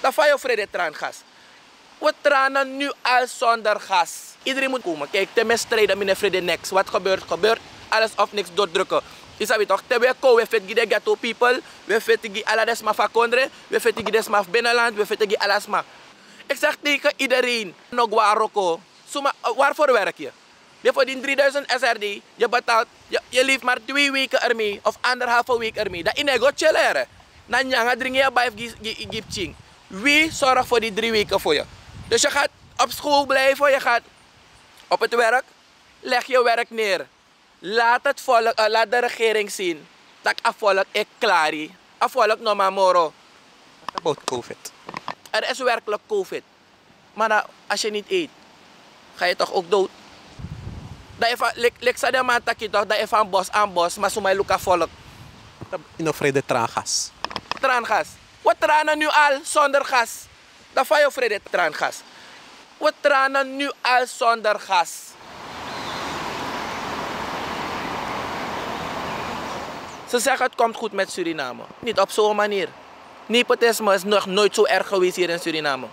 Dan van je vrede traangas. We tranen nu al zonder gas. Iedereen moet komen. Kijk, te strijden met vrede niks. Wat gebeurt, gebeurt. Alles of niks doordrukken. Je weet toch, te we ko, we vet de ghetto people, we vet gi ala desma van kondre, we vet gi desma van binnenland, we vet gi alasma. Ik zeg tegen iedereen, nog waaroko, Suma, waarvoor werk je? Je voor die 3000 SRD, je betaalt, je, je leeft maar twee weken ermee, of anderhalve week ermee. Dat in go chilleren. Dan nyanga drink je bij gipching. Wie zorgt voor die drie weken voor je? Dus je gaat op school blijven, je gaat op het werk, leg je werk neer. Laat, het volk, uh, laat de regering zien dat ik volk ik klaar is. volk nog maar moro. About COVID. Er is werkelijk COVID. Maar nou, als je niet eet, ga je toch ook dood? Dat je lek sa de man toch dat je van bos aan bos, maar zo mij luka volk. In of vrede traangas. Traangas. Wat tranen nu al zonder gas? Dan van je vrede traangas. We tranen nu al zonder gas. Ze zeggen het komt goed met Suriname. Niet op zo'n manier. Nepotisme is nog nooit zo erg geweest hier in Suriname.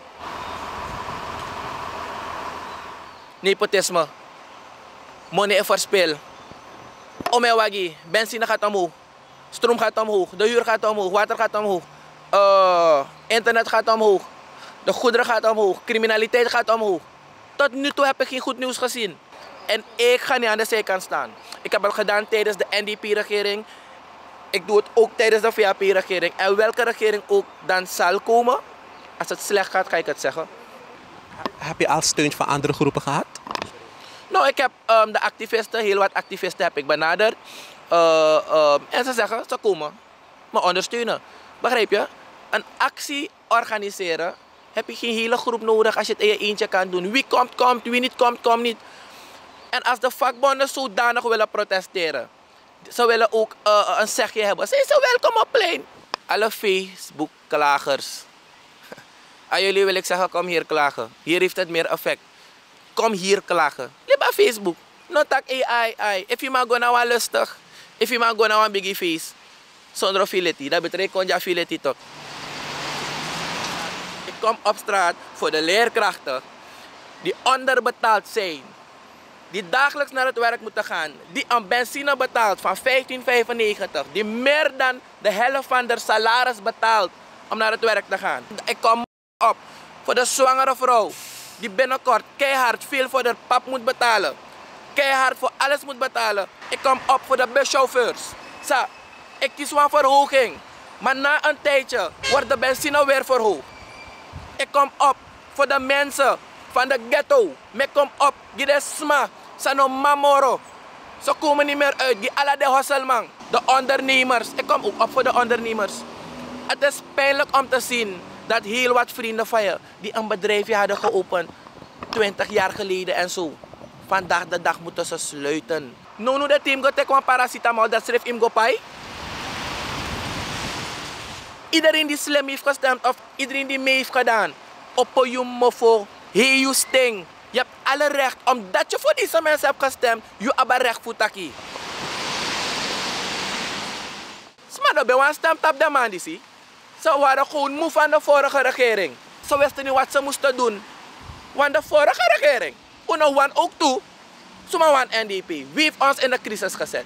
Nepotisme. Money verspil. Omewagi. Benzine gaat omhoog. Stroom gaat omhoog. De huur gaat omhoog. Water gaat omhoog. Uh, internet gaat omhoog. De goederen gaat omhoog. Criminaliteit gaat omhoog. Tot nu toe heb ik geen goed nieuws gezien. En ik ga niet aan de zijkant staan. Ik heb het gedaan tijdens de NDP-regering. Ik doe het ook tijdens de VAP-regering. En welke regering ook dan zal komen, als het slecht gaat, ga ik het zeggen. Heb je al steun van andere groepen gehad? Nou, ik heb um, de activisten, heel wat activisten heb ik benaderd. Uh, uh, en ze zeggen, ze komen me ondersteunen. Begrijp je? Een actie organiseren heb je geen hele groep nodig als je het in je eentje kan doen. Wie komt, komt. Wie niet komt, komt niet. En als de vakbonden zodanig willen protesteren, ze willen ook uh, een zegje hebben. Zijn ze welkom op plein. Alle Facebook-klagers. Aan jullie wil ik zeggen, kom hier klagen. Hier heeft het meer effect. Kom hier klagen. Op Facebook. No tak AI. If je maar go een lustig. If je maar go een biggie face. Zonder fileti. Dat betreft kon je fileti toch. Ik kom op straat voor de leerkrachten die onderbetaald zijn die dagelijks naar het werk moeten gaan, die een benzine betaalt van 15,95, die meer dan de helft van haar salaris betaalt om naar het werk te gaan. Ik kom op voor de zwangere vrouw die binnenkort keihard veel voor haar pap moet betalen, keihard voor alles moet betalen. Ik kom op voor de buschauffeurs. Ik kies een verhoging, maar na een tijdje wordt de benzine weer verhoogd. Ik kom op voor de mensen van de ghetto. Me kom op, die sma, sano mamoro. Ze komen niet meer uit, die alle de hosselman. De ondernemers, ik kom ook op voor de ondernemers. Het is pijnlijk om te zien dat heel wat vrienden van je, die een bedrijfje hadden geopend, 20 jaar geleden en zo, vandaag de dag moeten ze sluiten. Nono de team go tekwan paracetamol, dat schreef im go pai. Iedereen die slim heeft gestemd of iedereen die mee heeft gedaan, op een mofo Hey, you sting. Je hebt alle recht, omdat je voor deze mensen hebt gestemd, je hebt recht voor taki. Smada bij een stemtap de man die. Ze waren gewoon moe van de vorige regering. Ze wisten niet wat ze moesten doen. Want de vorige regering, uno wan ook toe, zomaar wan NDP. Wie heeft ons in de crisis gezet?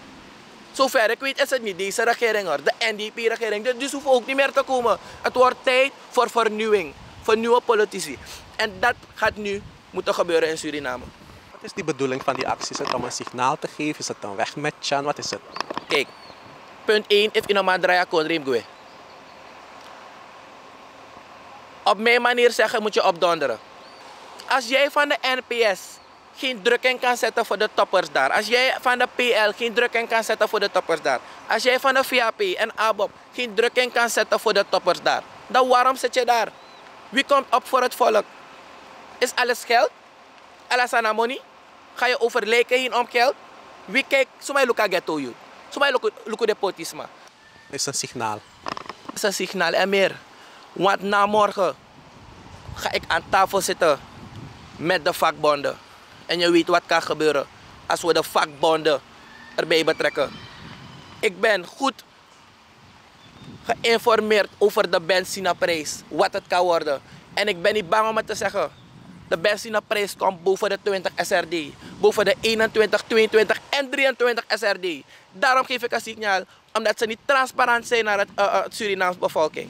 Zover ik weet is het niet deze regering hoor, de NDP-regering. Dus hoeft ook niet meer te komen. Het wordt tijd voor vernieuwing, voor nieuwe politici. En dat gaat nu moeten gebeuren in Suriname. Wat is die bedoeling van die actie? Is het om een signaal te geven? Is het een wegmatchen? Wat is het? Kijk, punt 1 is in een draaien kon Op mijn manier zeggen moet je opdonderen. Als jij van de NPS geen drukking kan zetten voor de toppers daar. Als jij van de PL geen drukking kan zetten voor de toppers daar. Als jij van de VAP en ABOP geen drukking kan zetten voor de toppers daar. Dan waarom zit je daar? Wie komt op voor het volk? Is alles geld? Alles aan money? Ga je over lijken heen om geld? Wie kijkt? Sumay luka ghetto you. Sumay luka depotisme. Is een signaal. Is een signaal en meer. Want na morgen ga ik aan tafel zitten met de vakbonden. En je weet wat kan gebeuren als we de vakbonden erbij betrekken. Ik ben goed geïnformeerd over de benzineprijs. Wat het kan worden. En ik ben niet bang om het te zeggen. De benzineprijs komt boven de 20 SRD. Boven de 21, 22 en 23 SRD. Daarom geef ik een signaal. Omdat ze niet transparant zijn naar het, uh, Surinaams bevolking.